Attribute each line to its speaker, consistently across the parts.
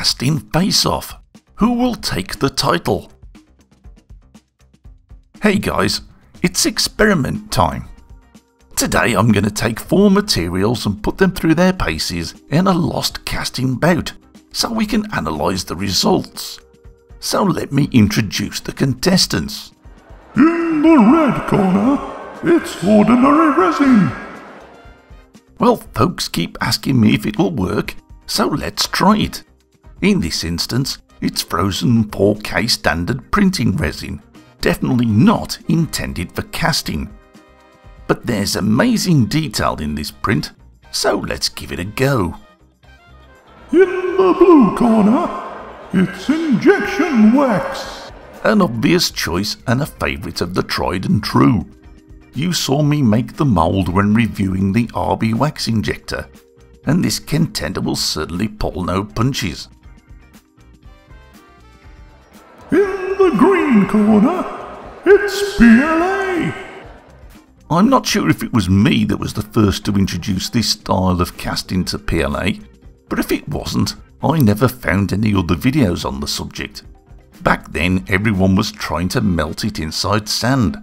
Speaker 1: casting face-off. Who will take the title? Hey guys, it's experiment time. Today I'm going to take four materials and put them through their paces in a lost casting bout so we can analyse the results. So let me introduce the contestants.
Speaker 2: In the red corner, it's ordinary resin.
Speaker 1: Well, folks keep asking me if it will work, so let's try it. In this instance, it's Phrozen 4K standard printing resin definitely not intended for casting. But there's amazing detail in this print, so let's give it a go.
Speaker 2: In the blue corner, it's injection wax.
Speaker 1: An obvious choice and a favourite of the tried and true. You saw me make the mould when reviewing the RB wax injector, and this contender will certainly pull no punches.
Speaker 2: In the green corner, it's PLA.
Speaker 1: I'm not sure if it was me that was the first to introduce this style of casting to PLA, but if it wasn't, I never found any other videos on the subject. Back then, everyone was trying to melt it inside sand.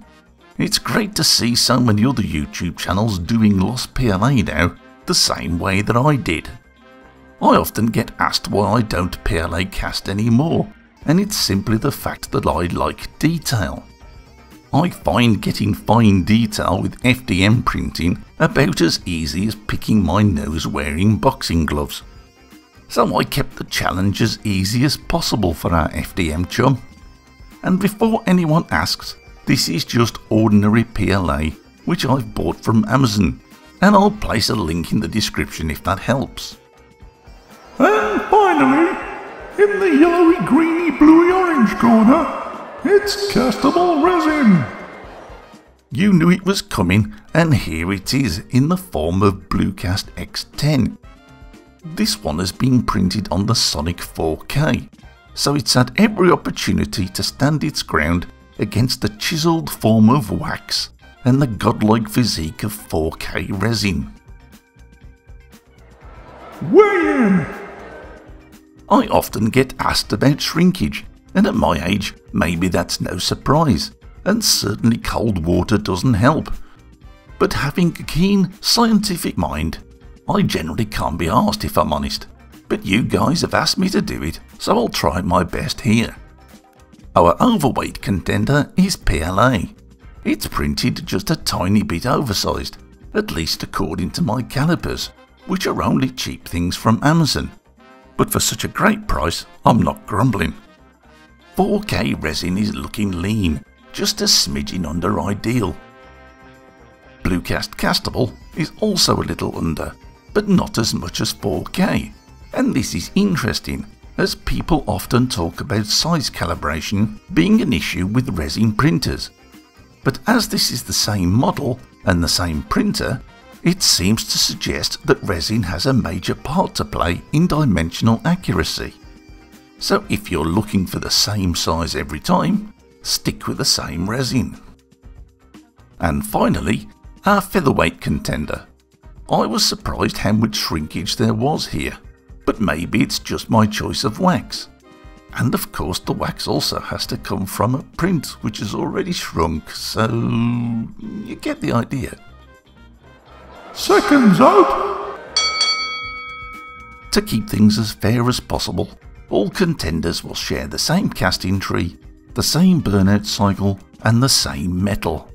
Speaker 1: It's great to see so many other YouTube channels doing Lost PLA now, the same way that I did. I often get asked why I don't PLA cast anymore, and it's simply the fact that I like detail. I find getting fine detail with FDM printing about as easy as picking my nose wearing boxing gloves. So I kept the challenge as easy as possible for our FDM chum. And before anyone asks, this is just ordinary PLA which I've bought from Amazon, and I'll place a link in the description if that helps.
Speaker 2: And finally, in the yellowy, greeny, bluey, orange corner, it's castable resin.
Speaker 1: You knew it was coming, and here it is in the form of Bluecast X10. This one has been printed on the Sonic 4K, so it's had every opportunity to stand its ground against the chiselled form of wax and the godlike physique of 4K resin.
Speaker 2: Weigh in!
Speaker 1: I often get asked about shrinkage, and at my age, maybe that's no surprise, and certainly cold water doesn't help. But having a keen scientific mind, I generally can't be asked if I'm honest. But you guys have asked me to do it, so I'll try my best here. Our overweight contender is PLA. It's printed just a tiny bit oversized, at least according to my calipers, which are only cheap things from Amazon. But for such a great price, I'm not grumbling. 4K resin is looking lean, just a smidgen under ideal. Bluecast Castable is also a little under, but not as much as 4K. And this is interesting, as people often talk about size calibration being an issue with resin printers. But as this is the same model and the same printer, it seems to suggest that resin has a major part to play in dimensional accuracy. So if you're looking for the same size every time, stick with the same resin. And finally, our featherweight contender. I was surprised how much shrinkage there was here, but maybe it's just my choice of wax. And of course the wax also has to come from a print which is already shrunk, so you get the idea.
Speaker 2: Seconds out!
Speaker 1: To keep things as fair as possible, all contenders will share the same casting tree, the same burnout cycle, and the same metal.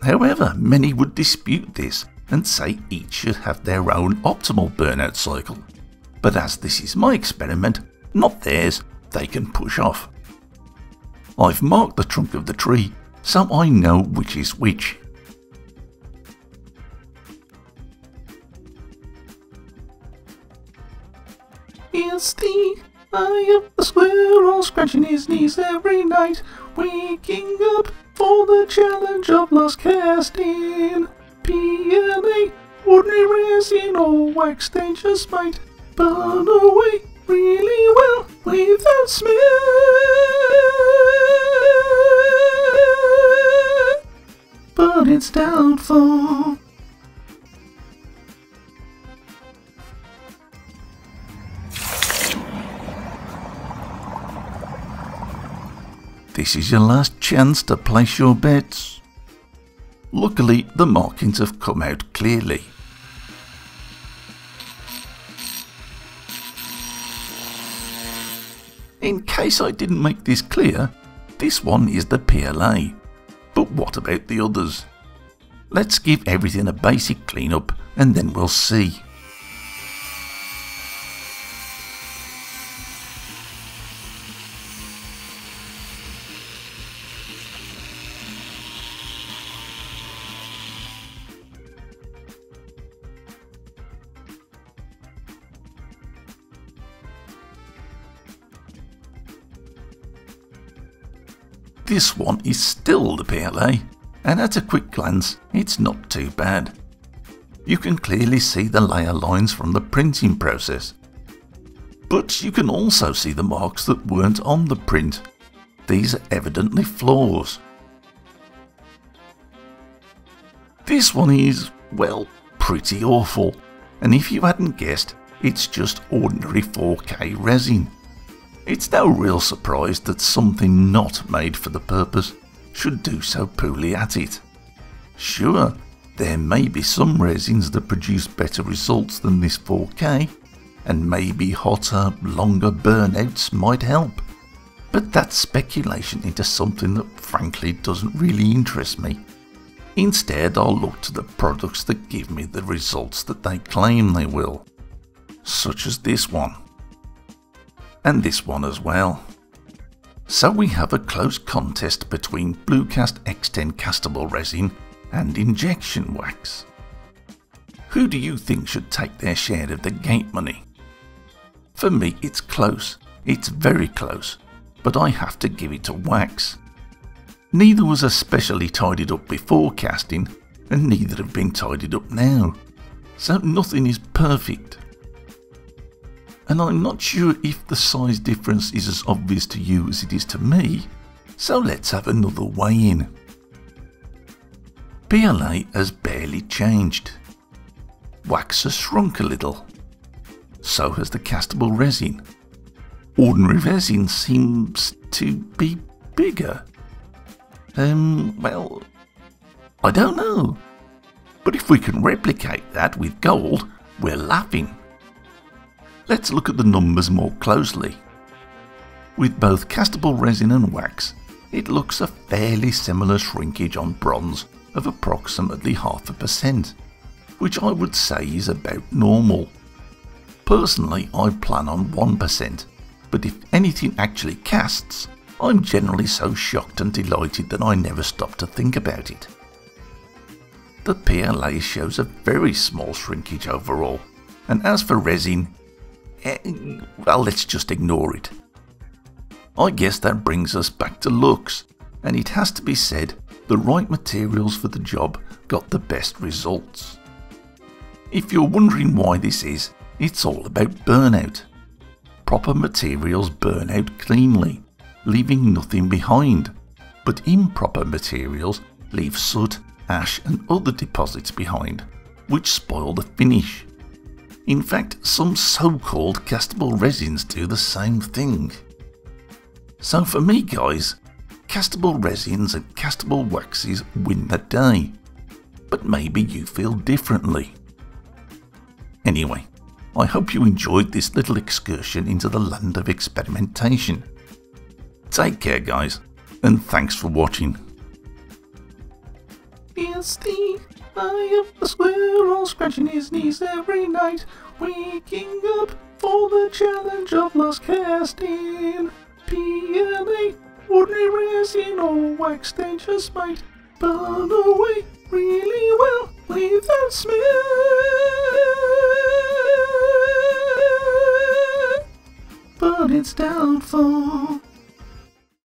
Speaker 1: However, many would dispute this and say each should have their own optimal burnout cycle. But as this is my experiment, not theirs, they can push off. I've marked the trunk of the tree so I know which is which. It's the eye of the squirrel scratching his knees every night, waking up for the challenge of lost casting. PLA, ordinary resin or wax, they just might burn away really well without smell. But it's doubtful. This is your last chance to place your bets. Luckily, the markings have come out clearly. In case I didn't make this clear, this one is the PLA. But what about the others? Let's give everything a basic cleanup and then we'll see. This one is still the PLA, and at a quick glance, it's not too bad. You can clearly see the layer lines from the printing process. But you can also see the marks that weren't on the print. These are evidently flaws. This one is, well, pretty awful. And if you hadn't guessed, it's just ordinary 4K resin. It's no real surprise that something not made for the purpose should do so poorly at it. Sure, there may be some resins that produce better results than this 4K, and maybe hotter, longer burnouts might help. But that's speculation into something that frankly doesn't really interest me. Instead, I'll look to the products that give me the results that they claim they will, such as this one and this one as well. So we have a close contest between Bluecast X10 castable resin and injection wax. Who do you think should take their share of the gate money? For me it's close, it's very close, but I have to give it to wax. Neither was especially tidied up before casting, and neither have been tidied up now, so nothing is perfect and I'm not sure if the size difference is as obvious to you as it is to me, so let's have another weigh in. PLA has barely changed. Wax has shrunk a little. So has the castable resin. Ordinary resin seems to be bigger. Um, well, I don't know. But if we can replicate that with gold, we're laughing. Let's look at the numbers more closely. With both castable resin and wax, it looks a fairly similar shrinkage on bronze of approximately half a percent, which I would say is about normal. Personally, I plan on 1%, but if anything actually casts, I'm generally so shocked and delighted that I never stop to think about it. The PLA shows a very small shrinkage overall, and as for resin, Eh, well, let's just ignore it. I guess that brings us back to looks, and it has to be said the right materials for the job got the best results. If you're wondering why this is, it's all about burnout. Proper materials burn out cleanly, leaving nothing behind, but improper materials leave soot, ash and other deposits behind, which spoil the finish. In fact, some so-called castable resins do the same thing. So for me guys, castable resins and castable waxes win the day. But maybe you feel differently. Anyway, I hope you enjoyed this little excursion into the land of experimentation. Take care guys, and thanks for watching.
Speaker 3: It's the eye of the squirrel scratching his knees every night, waking up for the challenge of lost casting. PLA, ordinary resin or wax, they just might burn away really well without smell. But it's doubtful